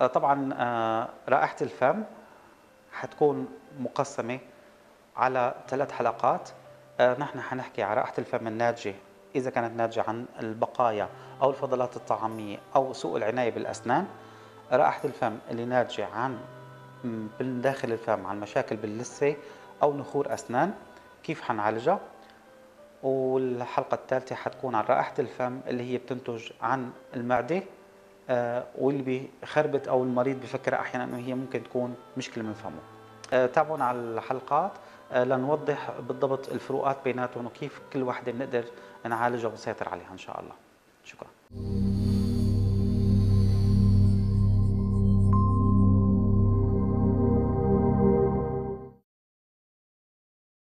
آه، طبعا آه، رائحة الفم حتكون مقسمة على ثلاث حلقات. آه، نحن حنحكي على رائحة الفم الناتجة إذا كانت ناتجة عن البقايا أو الفضلات الطعامية أو سوء العناية بالأسنان رائحة الفم اللي ناتجة عن من داخل الفم عن مشاكل باللثة أو نخور أسنان كيف حنعالجها؟ والحلقة الثالثة حتكون عن رائحة الفم اللي هي بتنتج عن المعدة آه، واللي بخربت أو المريض بفكر أحيانا أنه هي ممكن تكون مشكلة من فمه. آه، تابعونا على الحلقات آه، لنوضح بالضبط الفروقات بيناتهم وكيف كل وحدة بنقدر نعالجها ونسيطر عليها إن شاء الله. شكرا.